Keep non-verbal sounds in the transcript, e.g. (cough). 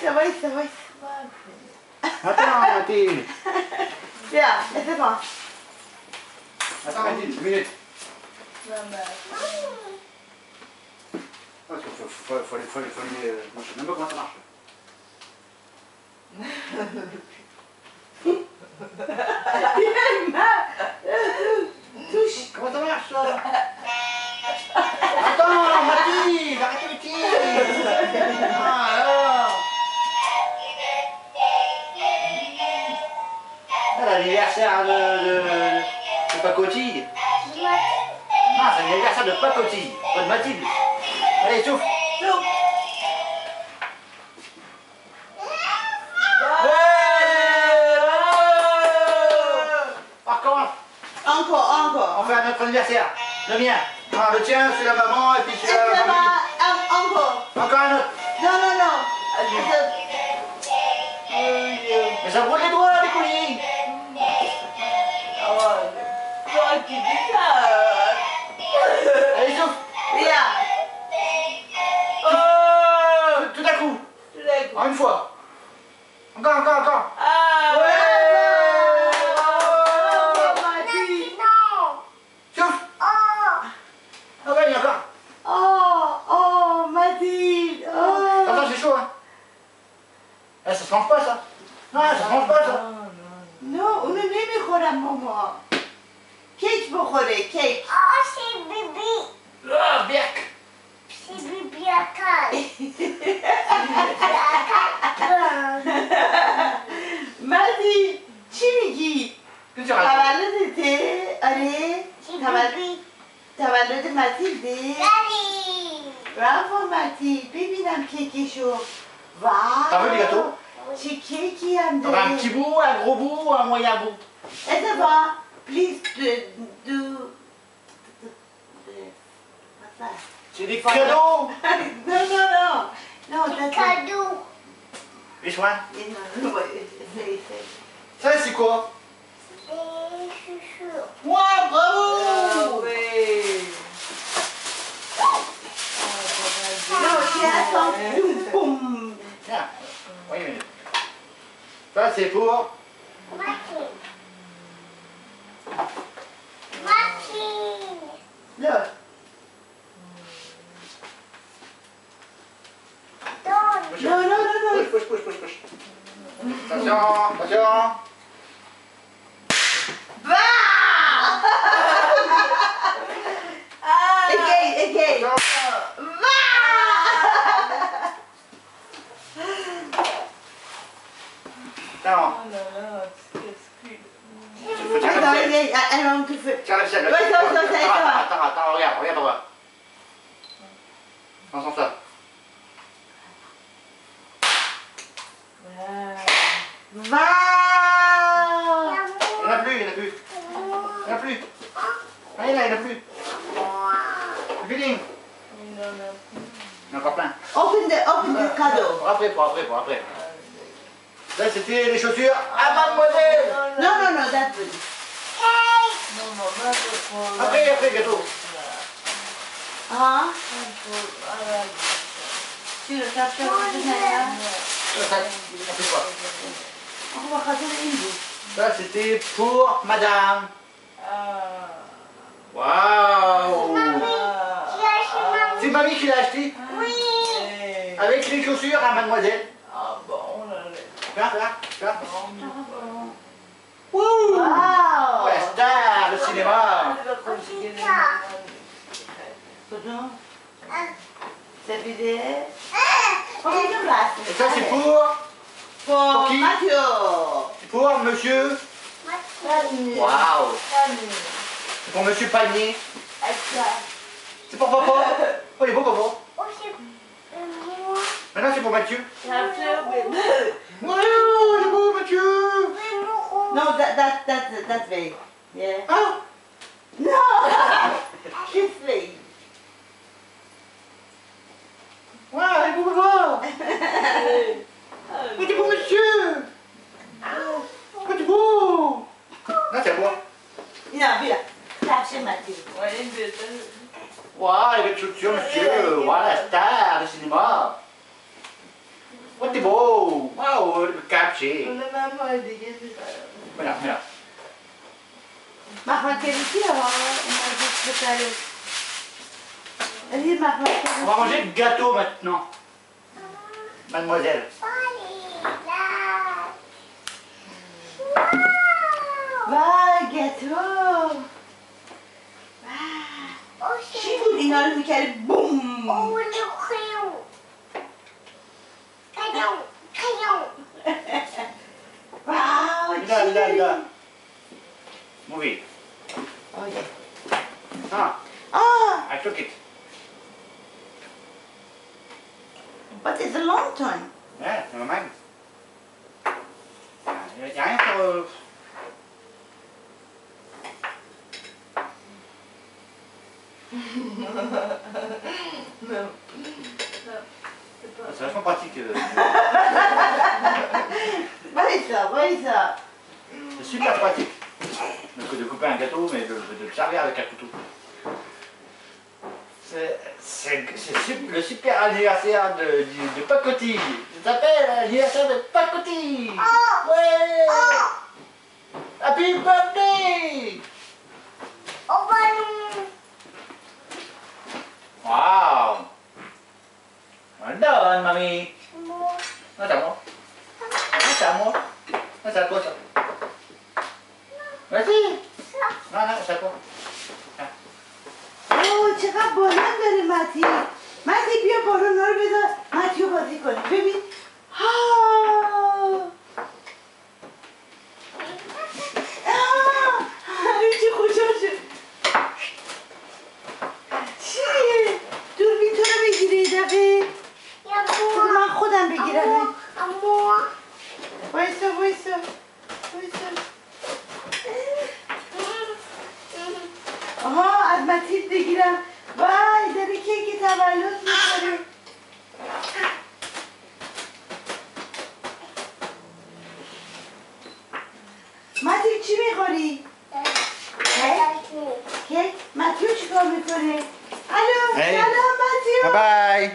ça va, ça va. Attends, Mathilde. Viens, laissez-moi. Attends, Mathilde, une minute. Maman. Ah, faut, faut, faut, faut, faut, faut, faut lui, euh, moi, je sais même pas comment ça marche. Touche. Comment ça marche ça Pacotille. Ah, c'est l'anniversaire de Pacotille, pas de Mathilde. Allez, souffle Souffle. Recommence. Encore, On encore. fait un autre anniversaire. Le mien. Ah, le tien, c'est la maman, et puis c'est la Encore. Encore un autre. Non, non, non. Mais ça brûle les doigts, Toi qui کیک بخوره کیک Ah, berk. (laughs) مدی چی میگی؟ Qu'est-ce que tu racontes تولدته؟ آره؟ تولد تولد متیلده؟ برافو متیل ببینم کیکشو T'en veux des واو gâteaux چه کیکی هم T'en veux un داره petit bout, un gros bout, un moyen bout اتفا پلیز دو c'est des cadeaux. (laughs) Non, non, non. Non, that's Les soins it. Ça, c'est quoi? Moi, bravo! Non, she has some boom. Tiens, oui, mais... Ça, c'est pour... Look. Push, push, push, push. Attention, attention Bah! (laughs) Again, again. Attention. Bah! Non, Oh là là, qu'est-ce que... Attends, la ficelle. again. I, I want to fit. Tiens ça, Attends, attends, attends, attends, regarde, regarde, va. Dans ce sens-là. Ah. Wow! Il n'y en a plus, il n'y en a plus. Il n'y en a plus. Ah, il y en a, il n'y en a plus. Fini. Il en a plus. Il y en a encore plein. Open the, open the cadeau. Pour après, pour après, pour après. Là, c'était les chaussures à mademoiselle. No, no, no, that's good. Non, je prends... Après, après, gâteau. Voilà. Tu le tapes sur le on va. Ça, c'était pour madame. Ah. Waouh Ah. C'est mamie qui l'a acheté Eh. avec les chaussures à mademoiselle. Ah bon, là, là. Viens, viens, viens. Wow! Ouais, star, le cinéma. Ça, c'est pour, Pour qui? Mathieu. pour monsieur. Waouh C'est pour monsieur (laughs) Panier. C'est pour papa. Oh, il est beau, papa. Maintenant, c'est pour Mathieu. Waouh, il est beau, Mathieu. No, that, that, that, that way. Yeah. Ah, No! This way. ouais, il est beau, papa. Oh, il est beau, monsieur. Oh, il est beau. Non, c'est moi. Viens, viens. Tap chez Mathieu. Waouh, les belles chaussures, monsieur. Waouh, la star du cinéma. Oh, t'es beau. marcher. اون من مال دیگه میخرم Voilà, voilà. مخمل کلیسی ها اومد بسره این مخمل on if we catch. Boom! Oh, it's so cute. I don't. I don't. wow, it's Done, done, done. Move. Oh, yeah. Ah. Ah. I took it. But it's a long time. Yeah, never mind. Yeah, I have to... c'est vachement pratique. Euh. (laughs) Voyez ça, voyez ça. C'est super pratique. Donc de couper un gâteau, mais de, le servir avec un couteau. C'est le super anniversaire de, de, Pacotille. Ça s'appelle l'anniversaire de Pacotille. Ah. Ouais. Ah. お砂糖ちょっと مرسی نه نه شکو اوه چقدر بالا داره متی متی بیا بالا رو بذار متی رو بازی کنی ببین ها دوربین تو رو بگیری دقیقه من خودم بگیرم وایسا وایسا وایسا آها از متین بگیرم وای داره کیک تولد می‌خوره متین چی می‌خوری؟ کیک؟ متیو چیکار می‌کنه؟ الو سلام بای بای